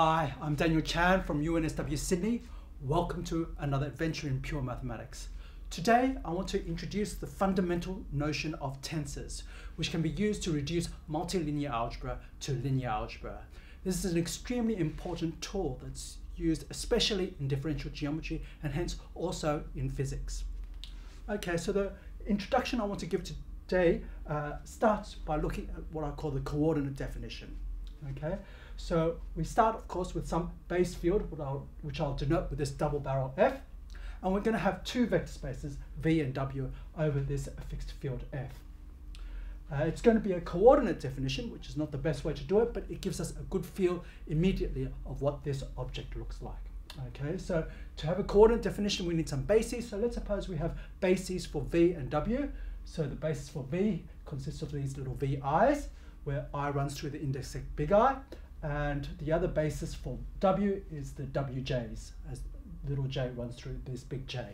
Hi, I'm Daniel Chan from UNSW Sydney. Welcome to another adventure in pure mathematics. Today, I want to introduce the fundamental notion of tensors, which can be used to reduce multilinear algebra to linear algebra. This is an extremely important tool that's used especially in differential geometry and hence also in physics. Okay, so the introduction I want to give today uh, starts by looking at what I call the coordinate definition. Okay, so we start, of course, with some base field, which I'll, which I'll denote with this double barrel F, and we're going to have two vector spaces, V and W, over this fixed field F. Uh, it's going to be a coordinate definition, which is not the best way to do it, but it gives us a good feel immediately of what this object looks like. Okay, so to have a coordinate definition, we need some bases. So let's suppose we have bases for V and W. So the basis for V consists of these little VI's, where I runs through the index set big I, and the other basis for W is the WJ's, as little j runs through this big J.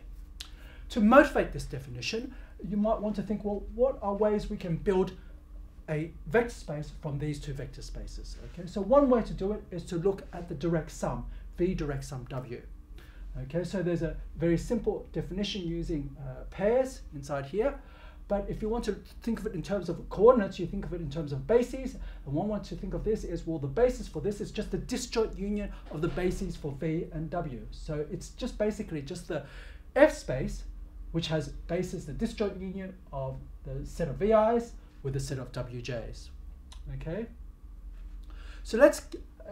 To motivate this definition, you might want to think, well, what are ways we can build a vector space from these two vector spaces? Okay, so one way to do it is to look at the direct sum, V direct sum W. Okay, so there's a very simple definition using uh, pairs inside here. But if you want to think of it in terms of coordinates, you think of it in terms of bases. And one way to think of this is, well, the basis for this is just the disjoint union of the bases for V and W. So it's just basically just the F space, which has basis, the disjoint union of the set of VI's with the set of WJ's. Okay? So let's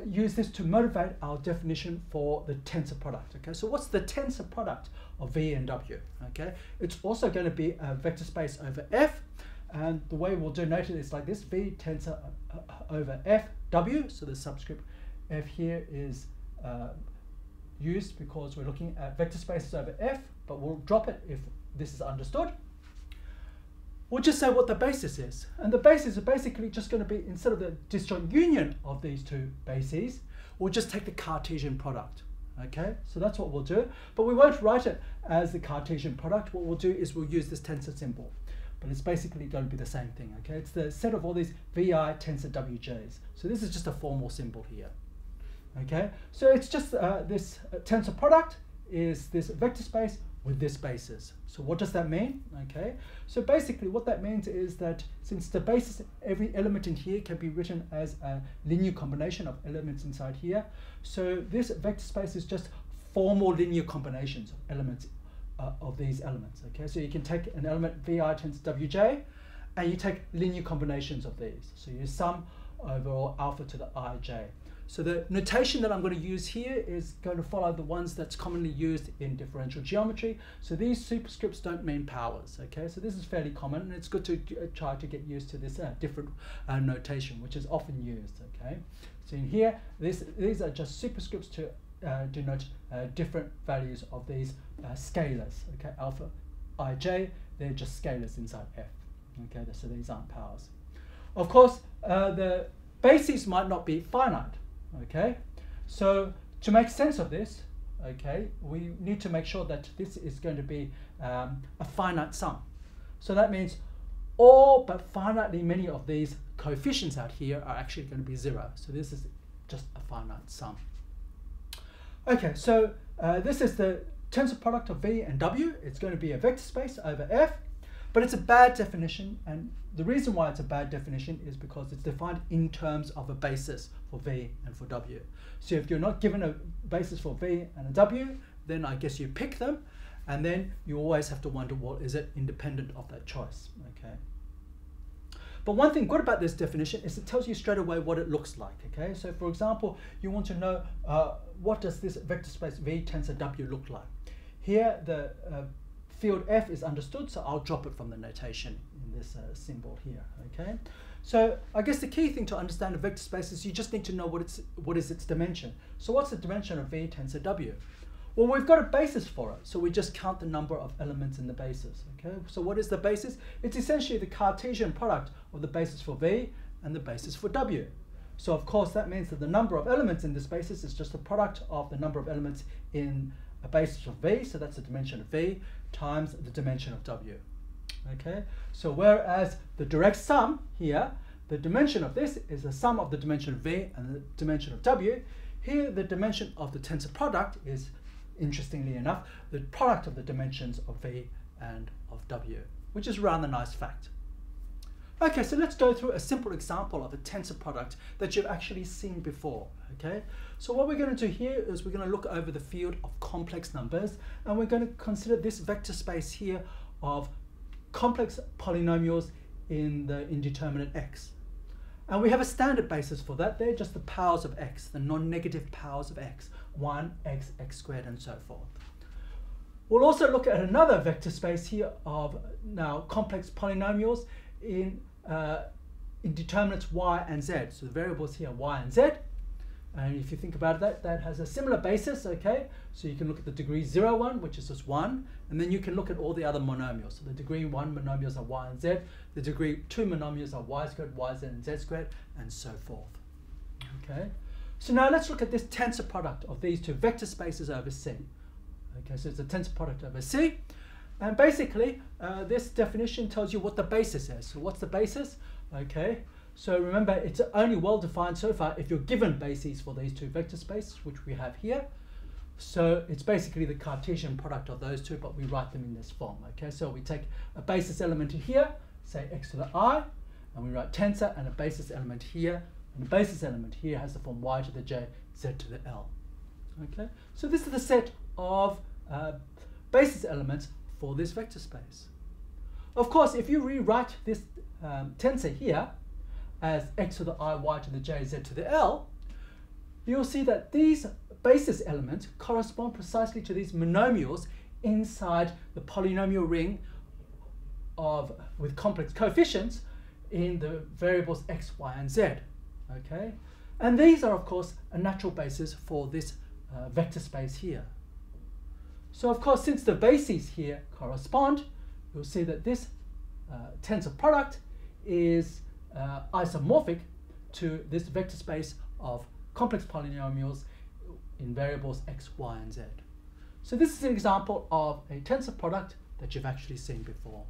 use this to motivate our definition for the tensor product. Okay, so what's the tensor product of V and W? Okay, it's also going to be a vector space over F, and the way we'll denote it is like this: V tensor uh, uh, over F W. So the subscript F here is uh, used because we're looking at vector spaces over F, but we'll drop it if this is understood we'll just say what the basis is. And the basis is basically just going to be, instead of the disjoint union of these two bases, we'll just take the Cartesian product. Okay, so that's what we'll do. But we won't write it as the Cartesian product. What we'll do is we'll use this tensor symbol. But it's basically going to be the same thing. Okay, it's the set of all these VI tensor WJs. So this is just a formal symbol here. Okay, so it's just uh, this uh, tensor product is this vector space with this basis. So what does that mean? Okay, so basically what that means is that since the basis, every element in here can be written as a linear combination of elements inside here. So this vector space is just formal linear combinations of elements uh, of these elements. Okay, so you can take an element Vi tends Wj, and you take linear combinations of these. So you sum over all alpha to the ij. So the notation that I'm going to use here is going to follow the ones that's commonly used in differential geometry. So these superscripts don't mean powers, okay? So this is fairly common and it's good to uh, try to get used to this uh, different uh, notation, which is often used, okay? So in here, this, these are just superscripts to uh, denote uh, different values of these uh, scalars, okay? Alpha, ij, they're just scalars inside f, okay? So these aren't powers. Of course, the bases might not be finite, okay? So to make sense of this, okay, we need to make sure that this is going to be um, a finite sum. So that means all but finitely many of these coefficients out here are actually going to be zero. So this is just a finite sum. Okay, so uh, this is the tensor product of V and W. It's going to be a vector space over F. But it's a bad definition, and the reason why it's a bad definition is because it's defined in terms of a basis for V and for W. So if you're not given a basis for V and a W, then I guess you pick them, and then you always have to wonder well, is it independent of that choice, okay? But one thing good about this definition is it tells you straight away what it looks like, okay? So for example, you want to know uh, what does this vector space V tensor W look like? Here, the uh, field f is understood, so I'll drop it from the notation in this uh, symbol here, okay? So I guess the key thing to understand a vector space is you just need to know what, it's, what is its dimension. So what's the dimension of V tensor W? Well, we've got a basis for it, so we just count the number of elements in the basis, okay? So what is the basis? It's essentially the Cartesian product of the basis for V and the basis for W. So of course that means that the number of elements in this basis is just the product of the number of elements in a basis of V, so that's the dimension of V, times the dimension of W. Okay, so whereas the direct sum here, the dimension of this is the sum of the dimension of V and the dimension of W, here the dimension of the tensor product is, interestingly enough, the product of the dimensions of V and of W, which is rather nice fact. Okay, so let's go through a simple example of a tensor product that you've actually seen before, okay? So what we're going to do here is we're going to look over the field of complex numbers and we're going to consider this vector space here of complex polynomials in the indeterminate x. And we have a standard basis for that. They're just the powers of x, the non-negative powers of x, 1, x, x squared, and so forth. We'll also look at another vector space here of now complex polynomials in, uh, indeterminates y and z. So the variables here y and z. And if you think about that, that has a similar basis, okay? So you can look at the degree 0, 1, which is just 1, and then you can look at all the other monomials. So the degree 1 monomials are y and z, the degree 2 monomials are y squared, y z, and z squared, and so forth. Okay? So now let's look at this tensor product of these two vector spaces over C. Okay, so it's a tensor product over C. And basically, uh, this definition tells you what the basis is. So what's the basis? Okay, so remember, it's only well defined so far if you're given bases for these two vector spaces, which we have here. So it's basically the Cartesian product of those two, but we write them in this form. Okay, so we take a basis element here, say x to the i, and we write tensor and a basis element here, and the basis element here has the form y to the j, z to the l. Okay, so this is the set of uh, basis elements for this vector space. Of course, if you rewrite this um, tensor here, as x to the i, y to the j, z to the l, you'll see that these basis elements correspond precisely to these monomials inside the polynomial ring of with complex coefficients in the variables x, y, and z. Okay, and these are of course a natural basis for this uh, vector space here. So of course, since the bases here correspond, you'll see that this uh, tensor product is uh, isomorphic to this vector space of complex polynomials in variables x, y, and z. So this is an example of a tensor product that you've actually seen before.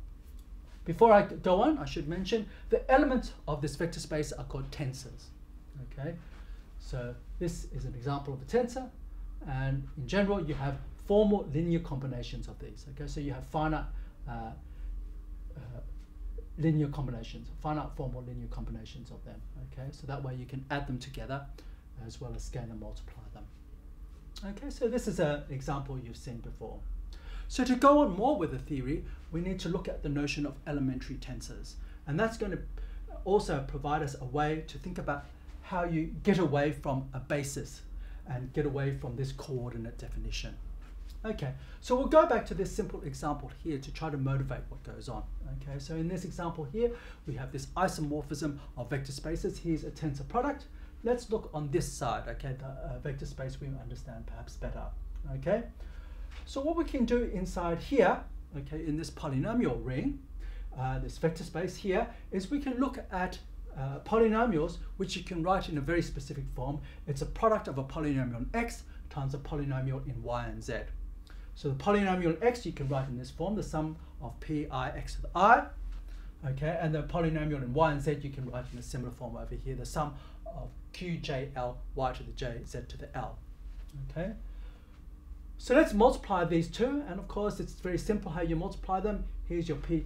Before I go on, I should mention the elements of this vector space are called tensors. Okay, so this is an example of a tensor, and in general, you have formal linear combinations of these. Okay, so you have finite uh, uh, linear combinations, finite formal linear combinations of them. Okay, so that way you can add them together as well as scale and multiply them. Okay, so this is an example you've seen before. So to go on more with the theory, we need to look at the notion of elementary tensors. And that's going to also provide us a way to think about how you get away from a basis and get away from this coordinate definition. Okay, so we'll go back to this simple example here to try to motivate what goes on. Okay, so in this example here, we have this isomorphism of vector spaces. Here's a tensor product. Let's look on this side, okay, the uh, vector space we understand perhaps better. Okay, so what we can do inside here, okay, in this polynomial ring, uh, this vector space here, is we can look at uh, polynomials which you can write in a very specific form. It's a product of a polynomial in x times a polynomial in y and z. So the polynomial x you can write in this form, the sum of pi x to the i. Okay, and the polynomial in y and z you can write in a similar form over here, the sum of q j l y to the j z to the l. Okay. So let's multiply these two, and of course it's very simple how you multiply them. Here's your p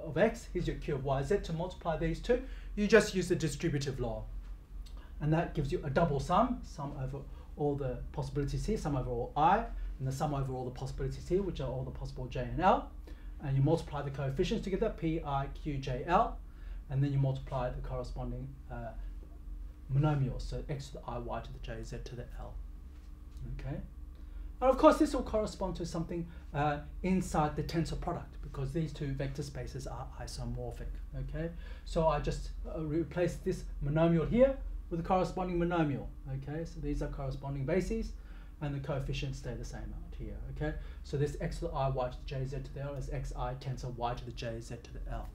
of x, here's your q of y, z. To multiply these two, you just use the distributive law. And that gives you a double sum, sum over all the possibilities here, sum over all i, and the sum over all the possibilities here, which are all the possible j and l. And you multiply the coefficients together, p, i, q, j, l, and then you multiply the corresponding uh, monomials, so x to the i, y to the j, z to the l. Okay. And of course, this will correspond to something uh, inside the tensor product because these two vector spaces are isomorphic. Okay, so I just uh, replace this monomial here with a corresponding monomial. Okay, so these are corresponding bases, and the coefficients stay the same out here. Okay, so this x to the i, y to the j, z to the l is xi tensor y to the j, z to the l.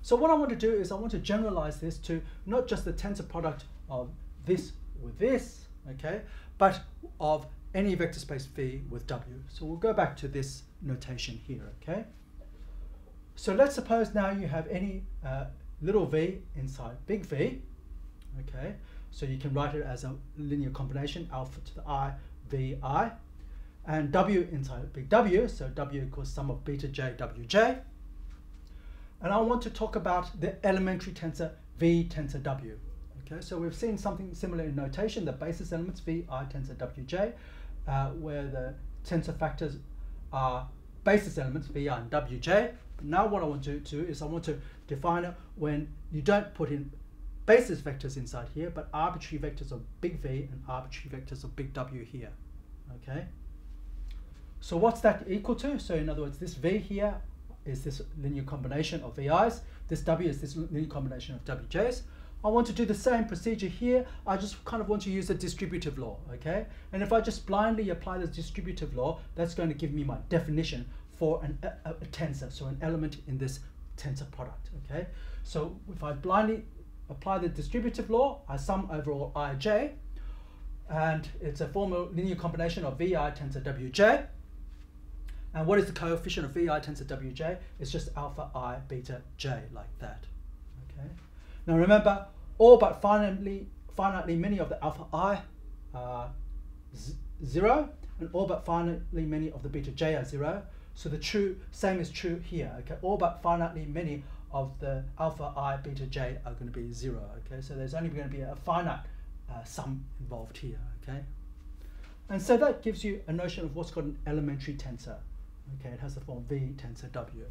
So what I want to do is I want to generalize this to not just the tensor product of this with this, okay, but of any vector space V with W. So we'll go back to this notation here, okay? So let's suppose now you have any uh, little v inside big V, okay? So you can write it as a linear combination, alpha to the i, vi, and w inside big W, so w equals sum of beta j, wj. And I want to talk about the elementary tensor v tensor w. Okay, so we've seen something similar in notation, the basis elements vi tensor wj, uh, where the tensor factors are basis elements vi and wj. Now what I want to do is I want to define it when you don't put in basis vectors inside here, but arbitrary vectors of big V and arbitrary vectors of big W here. Okay. So what's that equal to? So in other words, this V here is this linear combination of VIs. This W is this linear combination of WJs. I want to do the same procedure here. I just kind of want to use a distributive law, okay? And if I just blindly apply this distributive law, that's going to give me my definition for an, a, a tensor, so an element in this tensor product, okay? So if I blindly apply the distributive law, I sum over all ij, and it's a formal linear combination of vi tensor wj. And what is the coefficient of vi tensor wj? It's just alpha i beta j, like that, okay? Now remember, all but finitely, finitely many of the alpha i are zero, and all but finitely many of the beta j are zero. So the true same is true here. Okay, all but finitely many of the alpha i beta j are going to be zero. Okay, so there's only going to be a finite uh, sum involved here. Okay, and so that gives you a notion of what's called an elementary tensor. Okay, it has the form v tensor w.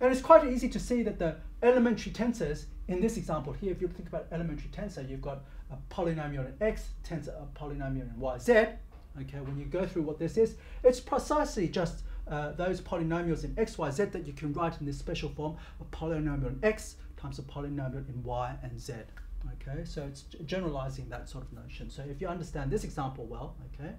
And it's quite easy to see that the elementary tensors in this example here, if you think about elementary tensor, you've got a polynomial in x, tensor a polynomial in yz. Okay, when you go through what this is, it's precisely just uh, those polynomials in x, y, z that you can write in this special form, a polynomial in x times a polynomial in y and z. Okay, so it's generalizing that sort of notion. So if you understand this example well, okay,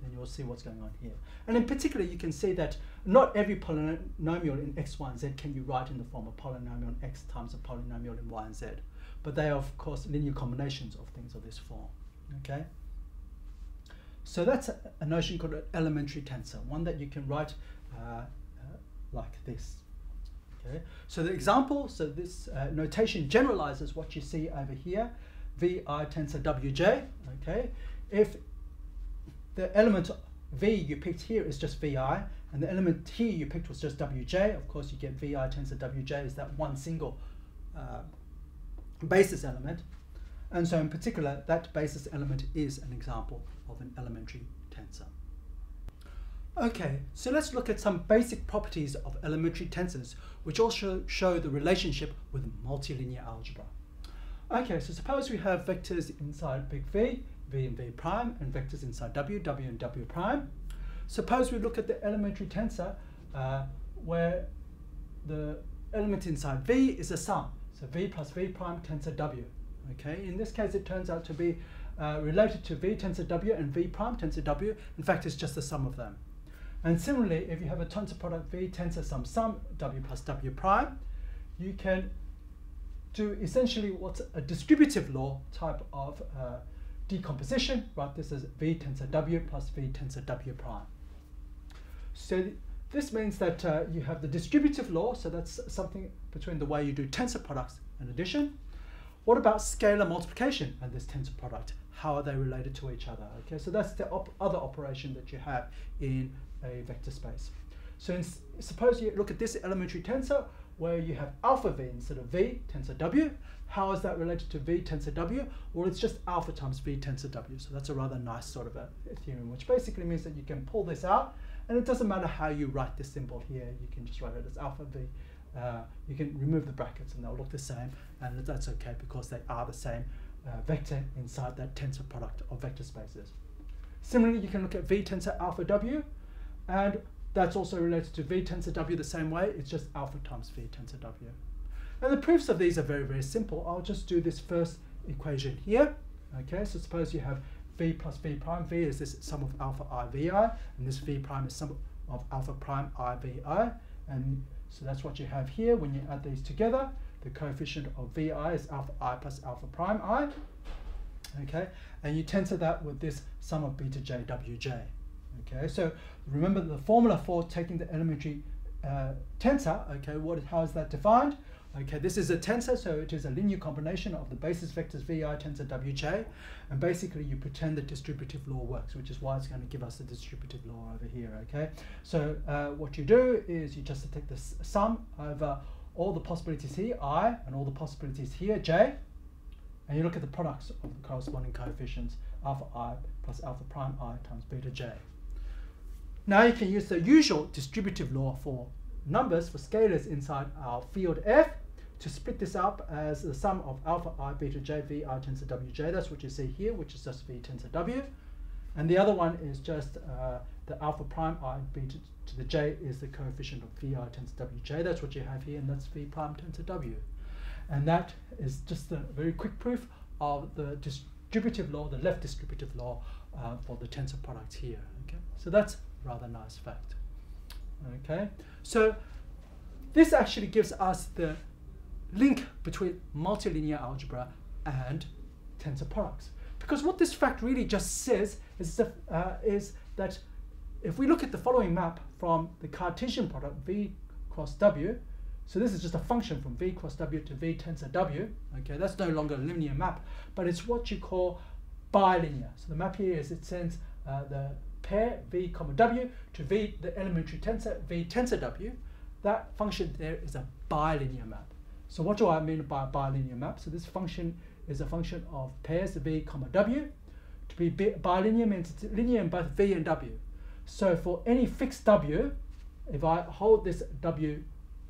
then you'll see what's going on here. And in particular, you can see that not every polynomial in x, y, and z can you write in the form of polynomial in x times a polynomial in y and z. But they are, of course, linear combinations of things of this form. Okay. So that's a, notion called an elementary tensor, one that you can write uh, uh, like this. Okay. So the example, so this uh, notation generalizes what you see over here, vi tensor wj. Okay. If the element v you picked here is just vi, and the element here you picked was just wj. Of course, you get vi tensor wj is that one single uh, basis element. And so in particular, that basis element is an example of an elementary tensor. Okay, so let's look at some basic properties of elementary tensors, which also show the relationship with multilinear algebra. Okay, so suppose we have vectors inside big V, v and v prime, and vectors inside w, w and w prime. Suppose we look at the elementary tensor uh, where the element inside v is a sum. So v plus v prime tensor w. Okay, in this case it turns out to be uh, related to v tensor w and v prime tensor w. In fact, it's just the sum of them. And similarly, if you have a tensor product v tensor sum sum w plus w prime, you can do essentially what's a distributive law type of uh, decomposition, right? This is V tensor W plus V tensor W prime. So th this means that uh, you have the distributive law, so that's something between the way you do tensor products and addition. What about scalar multiplication and this tensor product? How are they related to each other? Okay, so that's the op other operation that you have in a vector space. So in, suppose you look at this elementary tensor where you have alpha v instead of v tensor w, how is that related to V tensor W? Well, it's just alpha times V tensor W. So that's a rather nice sort of a, a theorem, which basically means that you can pull this out, and it doesn't matter how you write this symbol here. You can just write it as alpha V. Uh, you can remove the brackets and they'll look the same, and that's okay because they are the same Uh, vector inside that tensor product of vector spaces. Similarly, you can look at V tensor alpha W, and that's also related to V tensor W the same way. It's just alpha times V tensor W. And the proofs of these are very, very simple. I'll just do this first equation here. Okay, so suppose you have v plus v prime. v is this sum of alpha i vi, and this v prime is sum of alpha prime i vi. And so that's what you have here when you add these together. The coefficient of vi is alpha i plus alpha prime i. Okay, and you tensor that with this sum of beta j wj. Okay, so remember the formula for taking the elementary uh, tensor. Okay, what how is that defined? Okay, this is a tensor, so it is a linear combination of the basis vectors vi tensor wj, and basically you pretend the distributive law works, which is why it's going to give us the distributive law over here, okay? So uh, what you do is you just take the sum over all the possibilities here, i, and all the possibilities here, j, and you look at the products of the corresponding coefficients, alpha i plus alpha prime i times beta j. Now you can use the usual distributive law for numbers, for scalars inside our field f, to split this up as the sum of alpha i beta j v i tensor wj. That's what you see here, which is just v tensor w. And the other one is just uh, the alpha prime i beta to the j is the coefficient of vi tensor wj. That's what you have here, and that's v prime tensor w. And that is just a very quick proof of the distributive law, the left distributive law uh, for the tensor products here. Okay, so that's rather nice fact. Okay, so this actually gives us the link between multilinear algebra and tensor products. Because what this fact really just says is, that, uh, is that if we look at the following map from the Cartesian product V cross W, so this is just a function from V cross W to V tensor W, okay, that's no longer a linear map, but it's what you call bilinear. So the map here is it sends uh, the pair V comma W to V, the elementary tensor, V tensor W. That function there is a bilinear map. So what do I mean by a bilinear map? So this function is a function of pairs v comma w. To be bilinear means it's linear in both v and w. So for any fixed w, if I hold this w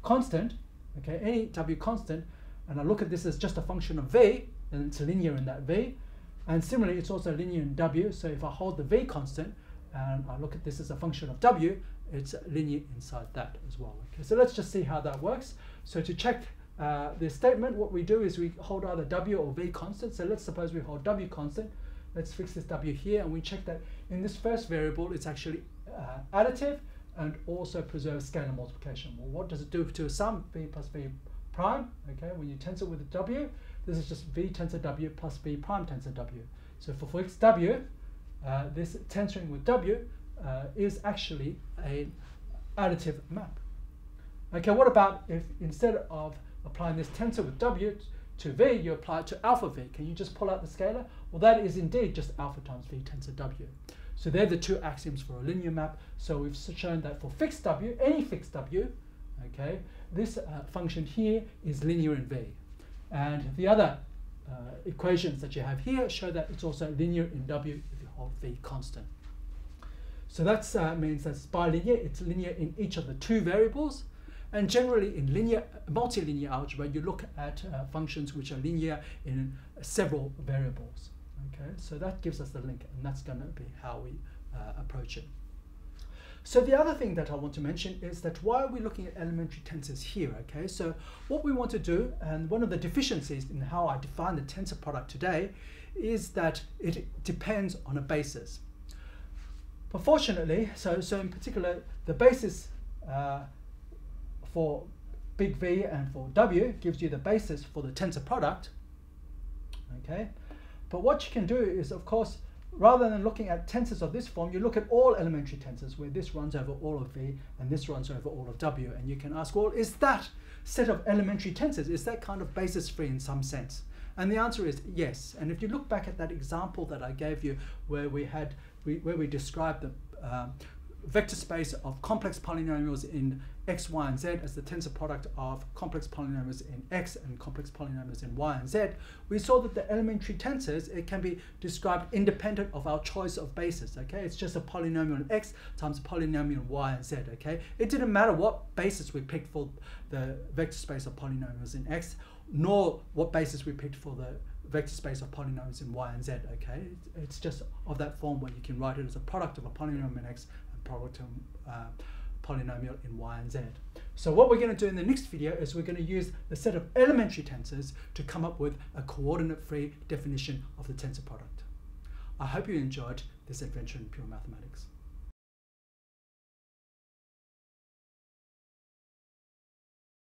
constant, okay, any w constant, and I look at this as just a function of v, then it's linear in that v. And similarly, it's also linear in w. So if I hold the v constant and I look at this as a function of w, it's linear inside that as well. Okay, so let's just see how that works. So to check uh, the statement, what we do is we hold either w or v constant. So let's suppose we hold w constant. Let's fix this w here, and we check that in this first variable, it's actually uh, additive and also preserves scalar multiplication. Well, what does it do to a sum? v plus v prime, okay? When you tensor with a w, this is just v tensor w plus v prime tensor w. So for fixed w, uh, this tensoring with w uh, is actually an additive map. Okay, what about if instead of applying this tensor with w to v, you apply it to alpha v. Can you just pull out the scalar? Well, that is indeed just alpha times v tensor w. So they're the two axioms for a linear map. So we've shown that for fixed w, any fixed w, okay, this uh, function here is linear in v. And the other uh, equations that you have here show that it's also linear in w if you hold v constant. So that uh, means it's bilinear. It's linear in each of the two variables. And generally in linear, multilinear algebra, you look at uh, functions which are linear in several variables. Okay, so that gives us the link, and that's going to be how we uh, approach it. So the other thing that I want to mention is that why are we looking at elementary tensors here, okay? So what we want to do, and one of the deficiencies in how I define the tensor product today, is that it depends on a basis. But fortunately, so, so in particular, the basis uh, for big V and for W gives you the basis for the tensor product. Okay, but what you can do is, of course, rather than looking at tensors of this form, you look at all elementary tensors where this runs over all of V and this runs over all of W. And you can ask, well, is that set of elementary tensors, is that kind of basis free in some sense? And the answer is yes. And if you look back at that example that I gave you where we had, we, where we described the uh, vector space of complex polynomials in x, y, and z as the tensor product of complex polynomials in x and complex polynomials in y and z, we saw that the elementary tensors, it can be described independent of our choice of basis, okay? It's just a polynomial in x times a polynomial in y and z, okay? It didn't matter what basis we picked for the vector space of polynomials in x, nor what basis we picked for the vector space of polynomials in y and z, okay? It's just of that form where you can write it as a product of a polynomial in x uh, polynomial in y and z. So what we're going to do in the next video is we're going to use a set of elementary tensors to come up with a coordinate-free definition of the tensor product. I hope you enjoyed this adventure in pure mathematics.